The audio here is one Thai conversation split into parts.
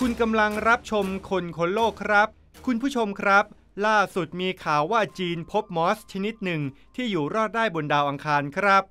คุณกำลังรับชมคนคนโลกครับ คุณผู้ชมครับ ล่าสุดมีข่าวว่าจีนพบมอสชนิดหนึ่งที่อยู่รอดได้บนดาวอังคารครับ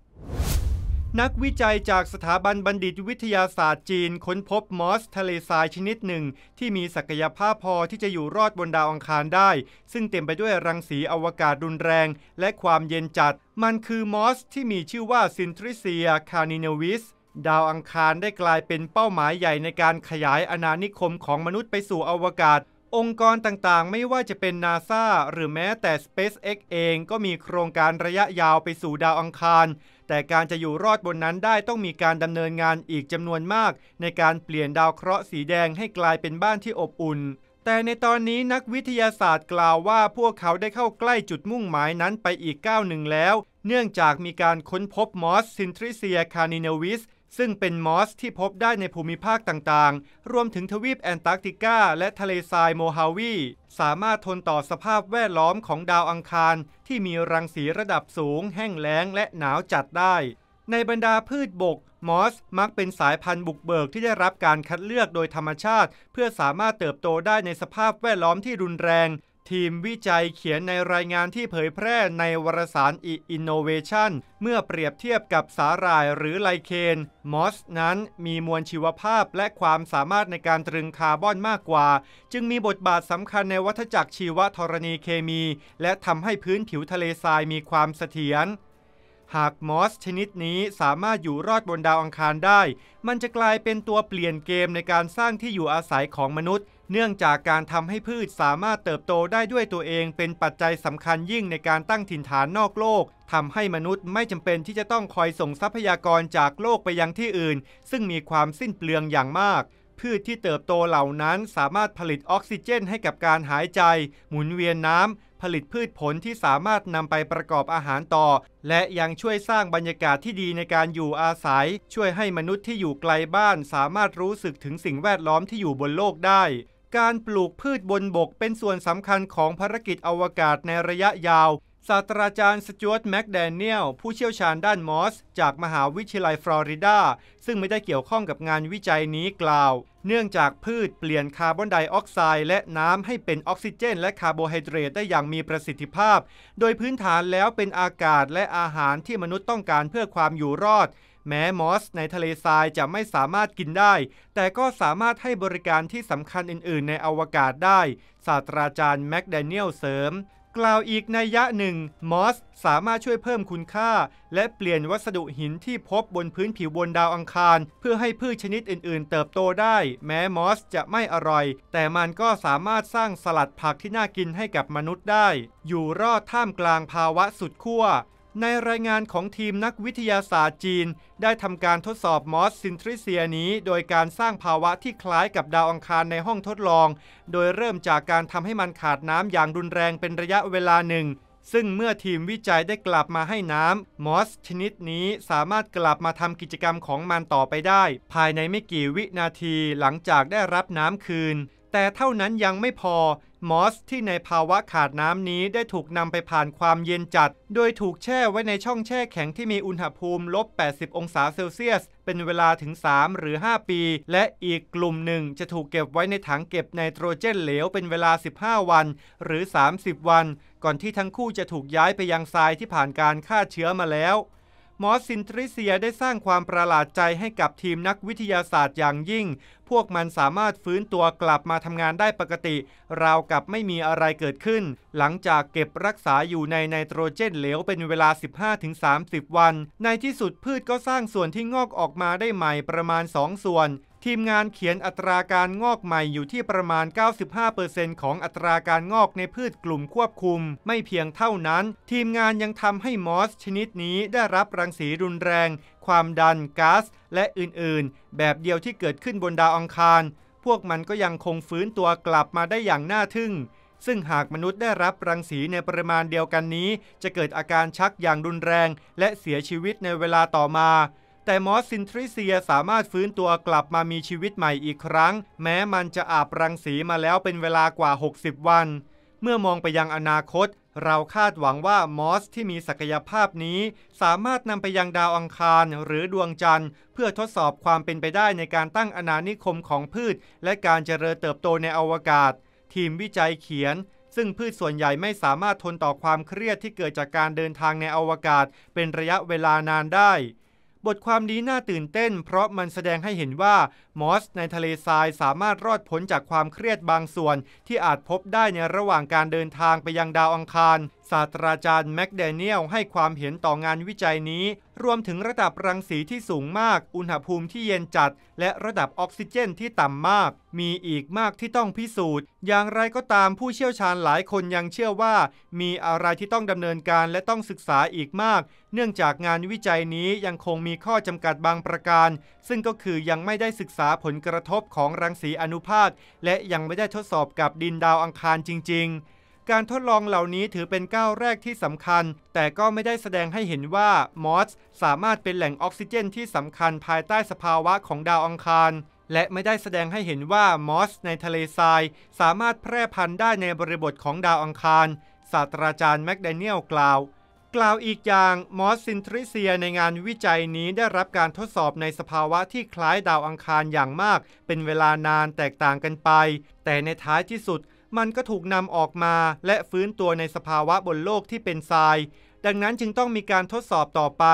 นักวิจัยจากสถาบันบัณฑิตวิทยาศาสตร์จีนค้นพบมอสทะเลทรายชนิดหนึ่ง ที่มีศักยภาพพอที่จะอยู่รอดบนดาวอังคารได้ ซึ่งเต็มไปด้วยรังสีอวกาศรุนแรง และความเย็นจัด มันคือมอสที่มีชื่อว่าซินทริเซียคานิเนวิส ดาวอังคารได้กลายเป็นเป้าหมายใหญ่ในการขยายอาณานิคมของมนุษย์ไปสู่อวกาศ องค์กรต่างๆ ไม่ว่าจะเป็นนาซาหรือแม้แต่ SpaceX เองก็มีโครงการระยะยาวไปสู่ดาวอังคาร แต่การจะอยู่รอดบนนั้นได้ต้องมีการดำเนินงานอีกจำนวนมาก ในการเปลี่ยนดาวเคราะห์สีแดงให้กลายเป็นบ้านที่อบอุ่นแต่ในตอนนี้นักวิทยาศาสตร์กล่าวว่าพวกเขาได้เข้าใกล้จุดมุ่งหมายนั้นไปอีกก้าวหนึ่งแล้ว เนื่องจากมีการค้นพบมอส Syntrichia caninervis ซึ่งเป็นมอสที่พบได้ในภูมิภาคต่างๆ รวมถึงทวีปแอนตาร์กติกาและทะเลทรายโมฮาวี สามารถทนต่อสภาพแวดล้อมของดาวอังคาร ที่มีรังสีระดับสูง แห้งแล้งและหนาวจัดได้ ในบรรดาพืชบก มอส มักเป็นสายพันธุ์บุกเบิกที่ได้รับการคัดเลือกโดยธรรมชาติ เพื่อสามารถเติบโตได้ในสภาพแวดล้อมที่รุนแรง ทีมวิจัยเขียนในรายงานที่เผยแพร่ในวารสาร e-innovation เมื่อเปรียบเทียบกับสาหร่ายหรือไลเคนมอสนั้นมีมวลชีวภาพและความสามารถในการตรึงคาร์บอนมากกว่า จึงมีบทบาทสำคัญในวัฏจักรชีวธรณีเคมี และทำให้พื้นผิวทะเลทรายมีความเสถียร หากมอสชนิดนี้สามารถอยู่รอดบนดาวอังคารได้ มันจะกลายเป็นตัวเปลี่ยนเกมในการสร้างที่อยู่อาศัยของมนุษย์ เนื่องจากการทำให้พืชสามารถเติบโตได้ด้วยตัวเอง เป็นปัจจัยสำคัญยิ่งในการตั้งถิ่นฐานนอกโลกทำให้มนุษย์ไม่จำเป็นที่จะต้องคอยส่งทรัพยากรจากโลกไปยังที่อื่น ซึ่งมีความสิ้นเปลืองอย่างมาก พืชที่เติบโตเหล่านั้นสามารถผลิตออกซิเจนให้กับการหายใจ หมุนเวียนน้ำ ผลิตพืชผลที่สามารถนำไปประกอบอาหารต่อ และยังช่วยสร้างบรรยากาศที่ดีในการอยู่อาศัย ช่วยให้มนุษย์ที่อยู่ไกลบ้านสามารถรู้สึกถึงสิ่งแวดล้อมที่อยู่บนโลกได้ การปลูกพืชบนบกเป็นส่วนสำคัญของภารกิจอวกาศในระยะยาว ศาสตราจารย์สจวตแม็กแดเนียลผู้เชี่ยวชาญด้านมอส จากมหาวิทยาลัยฟลอริดา ซึ่งไม่ได้เกี่ยวข้องกับงานวิจัยนี้กล่าว เนื่องจากพืชเปลี่ยนคาร์บอนไดออกไซด์และน้ำให้เป็นออกซิเจน และคาร์โบไฮเดรตได้อย่างมีประสิทธิภาพ โดยพื้นฐานแล้วเป็นอากาศและอาหารที่มนุษย์ต้องการเพื่อความอยู่รอด แม้มอส ในทะเลทรายจะไม่สามารถกินได้ แต่ก็สามารถให้บริการที่สำคัญอื่น ๆ ในอวกาศได้ ศาสตราจารย์แม็กแดเนียลเสริม กล่าวอีกในยะหนึ่ง มอสสามารถช่วยเพิ่มคุณค่า และเปลี่ยนวัสดุหินที่พบบนพื้นผิวบนดาวอังคาร เพื่อให้พืชชนิดอื่น ๆ เติบโตได้ แม้มอสจะไม่อร่อย แต่มันก็สามารถสร้างสลัดผักที่น่ากินให้กับมนุษย์ได้ อยู่รอดท่ามกลางภาวะสุดขั้ว ในรายงานของทีมนักวิทยาศาสตร์จีน ได้ทำการทดสอบมอสซินทริเซียนี้ โดยการสร้างภาวะที่คล้ายกับดาวอังคารในห้องทดลอง โดยเริ่มจากการทำให้มันขาดน้ำอย่างรุนแรงเป็นระยะเวลาหนึ่ง ซึ่งเมื่อทีมวิจัยได้กลับมาให้น้ำมอสชนิดนี้สามารถกลับมาทำกิจกรรมของมันต่อไปได้ ภายในไม่กี่วินาทีหลังจากได้รับน้ำคืน แต่เท่านั้นยังไม่พอ มอสที่ในภาวะขาดน้ำนี้ได้ถูกนำไปผ่านความเย็นจัด โดยถูกแช่ไว้ในช่องแช่แข็งที่มีอุณหภูมิลบ 80 องศาเซลเซียส เป็นเวลาถึง 3 หรือ 5 ปี และอีกกลุ่มหนึ่งจะถูกเก็บไว้ในถังเก็บไนโตรเจนเหลวเป็นเวลา 15 วัน หรือ 30 วัน ก่อนที่ทั้งคู่จะถูกย้ายไปยังทรายที่ผ่านการฆ่าเชื้อมาแล้ว หมอสซินทริเซียได้สร้างความประหลาดใจให้กับทีมนักวิทยาศาสตร์อย่างยิ่ง พวกมันสามารถฟื้นตัวกลับมาทำงานได้ปกติ ราวกับไม่มีอะไรเกิดขึ้น หลังจากเก็บรักษาอยู่ในไนโตรเจนเหลวเป็นเวลา 15-30 วัน ในที่สุดพืชก็สร้างส่วนที่งอกออกมาได้ใหม่ประมาณ 2 ส่วน ทีมงานเขียนอัตราการงอกใหม่อยู่ที่ประมาณ 95%ของอัตราการงอกในพืชกลุ่มควบคุม ไม่เพียงเท่านั้น ทีมงานยังทำให้มอสชนิดนี้ได้รับรังสีรุนแรง ความดันก๊าซและอื่นๆ แบบเดียวที่เกิดขึ้นบนดาวอังคาร พวกมันก็ยังคงฟื้นตัวกลับมาได้อย่างน่าทึ่ง ซึ่งหากมนุษย์ได้รับรังสีในปริมาณเดียวกันนี้ จะเกิดอาการชักอย่างรุนแรง และเสียชีวิตในเวลาต่อมา แต่มอส Syntrichia สามารถฟื้นตัวกลับมามีชีวิตใหม่อีกครั้ง แม้มันจะอาบรังสีมาแล้วเป็นเวลากว่า 60 วัน เมื่อมองไปยังอนาคต เราคาดหวังว่ามอสที่มีศักยภาพนี้ สามารถนำไปยังดาวอังคารหรือดวงจันทร์ เพื่อทดสอบความเป็นไปได้ในการตั้งอาณานิคมของพืช และการเจริญเติบโตในอวกาศ ทีมวิจัยเขียนซึ่งพืชส่วนใหญ่ไม่สามารถทนต่อความเครียดที่เกิดจากการเดินทางในอวกาศ เป็นระยะเวลานานได้ บทความนี้น่าตื่นเต้น เพราะมันแสดงให้เห็นว่ามอสในทะเลทรายสามารถรอดพ้นจากความเครียดบางส่วน ที่อาจพบได้ในระหว่างการเดินทางไปยังดาวอังคารศาสตราจารย์แม็กเดเนียลให้ความเห็นต่องานวิจัยนี้ รวมถึงระดับรังสีที่สูงมาก อุณหภูมิที่เย็นจัด และระดับออกซิเจนที่ต่ำมาก มีอีกมากที่ต้องพิสูจน์ อย่างไรก็ตามผู้เชี่ยวชาญหลายคนยังเชื่อว่า มีอะไรที่ต้องดำเนินการและต้องศึกษาอีกมาก เนื่องจากงานวิจัยนี้ยังคงมีข้อจำกัดบางประการ ซึ่งก็คือยังไม่ได้ศึกษาผลกระทบของรังสีอนุภาคและยังไม่ได้ทดสอบกับดินดาวอังคารจริง ๆ การทดลองเหล่านี้ถือเป็นก้าวแรกที่สำคัญ แต่ก็ไม่ได้แสดงให้เห็นว่ามอสสามารถเป็นแหล่งออกซิเจนที่สำคัญภายใต้สภาวะของดาวอังคาร และไม่ได้แสดงให้เห็นว่ามอสในทะเลทราย สามารถแพร่พันธุ์ได้ในบริบทของดาวอังคาร ศาสตราจารย์แมคแดเนียลกล่าวกล่าวอีกอย่างมอส Syntrichia ในงานวิจัยนี้ได้รับการทดสอบในสภาวะที่คล้ายดาวอังคารอย่างมาก เป็นเวลานานแตกต่างกันไป แต่ในท้ายที่สุด มันก็ถูกนำออกมาและฟื้นตัวในสภาวะบนโลกที่เป็นทราย ดังนั้นจึงต้องมีการทดสอบต่อไป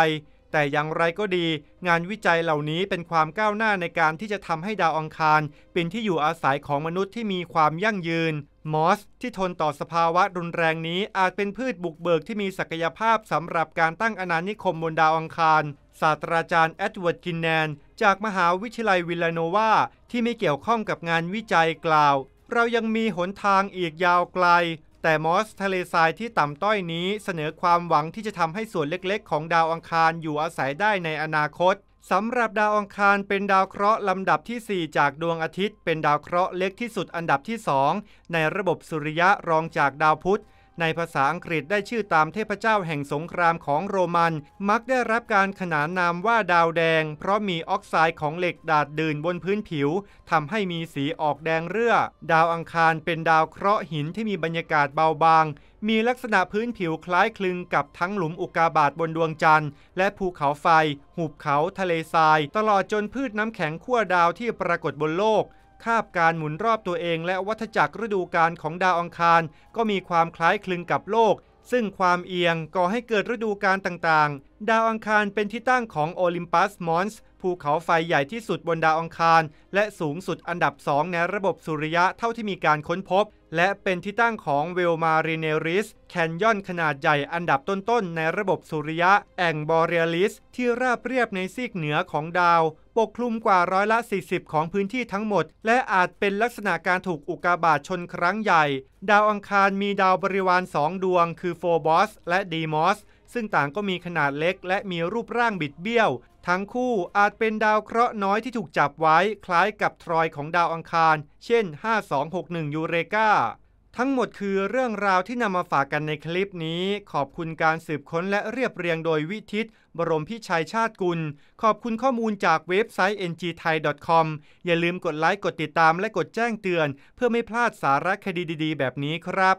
แต่อย่างไรก็ดี งานวิจัยเหล่านี้เป็นความก้าวหน้าในการที่จะทำให้ดาวอังคาร เป็นที่อยู่อาศัยของมนุษย์ที่มีความยั่งยืน มอส ที่ทนต่อสภาวะรุนแรงนี้อาจเป็นพืชบุกเบิกที่มีศักยภาพสำหรับการตั้งอาณานิคมบนดาวอังคารศาสตราจารย์แอดเวิร์ดกินแนน จากมหาวิทยาลัยวิลาโนวาที่ไม่เกี่ยวข้องกับงานวิจัยกล่าว เรายังมีหนทางอีกยาวไกล แต่มอสทะเลทรายที่ต่ำต้อยนี้เสนอความหวังที่จะทำให้ส่วนเล็กๆ ของดาวอังคารอยู่อาศัยได้ในอนาคตสำหรับดาวอังคารเป็นดาวเคราะห์ลำดับที่ 4 จากดวงอาทิตย์ เป็นดาวเคราะห์เล็กที่สุดอันดับที่ 2 ในระบบสุริยะรองจากดาวพุธ ในภาษาอังกฤษได้ชื่อตามเทพเจ้าแห่งสงครามของโรมัน มักได้รับการขนานนามว่าดาวแดง เพราะมีออกไซด์ของเหล็กดาดดื่นบนพื้นผิวทำให้มีสีออกแดงเรื่อ ดาวอังคารเป็นดาวเคราะห์หินที่มีบรรยากาศเบาบาง มีลักษณะพื้นผิวคล้ายคลึงกับทั้งหลุมอุกาบาตบนดวงจันทร์ และภูเขาไฟ หุบเขา ทะเลทราย ตลอดจนพืชน้ำแข็งขั้วดาวที่ปรากฏบนโลก คาบการหมุนรอบตัวเอง และวัฏจักรฤดูกาลของดาวอังคาร ก็มีความคล้ายคลึงกับโลก ซึ่งความเอียงก่อให้เกิดฤดูกาลต่างๆ ดาวอังคารเป็นที่ตั้งของโอลิมปัสมอนส์ภูเขาไฟใหญ่ที่สุดบนดาวอังคาร และสูงสุดอันดับสองในระบบสุริยะเท่าที่มีการค้นพบ และเป็นที่ตั้งของเวลส์มาริเนริสแคนยอนขนาดใหญ่อันดับต้นๆ ในระบบสุริยะ แอ่งบอเรียลิสที่ราบเรียบในซีกเหนือของดาว ปกคลุมกว่าร้อยละ 40 ของพื้นที่ทั้งหมด และอาจเป็นลักษณะการถูกอุกาบาตชนครั้งใหญ่ ดาวอังคารมีดาวบริวารสองดวง คือโฟบอสและดีมอสซึ่งต่างก็มีขนาดเล็ก และมีรูปร่างบิดเบี้ยว ทั้งคู่อาจเป็นดาวเคราะห์น้อยที่ถูกจับไว้ คล้ายกับทรอยของดาวอังคาร เช่น 5261 ยูเรกา ทั้งหมดคือเรื่องราวที่นำมาฝากกันในคลิปนี้ ขอบคุณการสืบค้นและเรียบเรียงโดยวิทิต บรมพิชัยชาติกุล ขอบคุณข้อมูลจากเว็บไซต์ ngthai.com อย่าลืมกดไลค์ กดติดตามและกดแจ้งเตือน เพื่อไม่พลาดสาระคดีดีๆ แบบนี้ครับ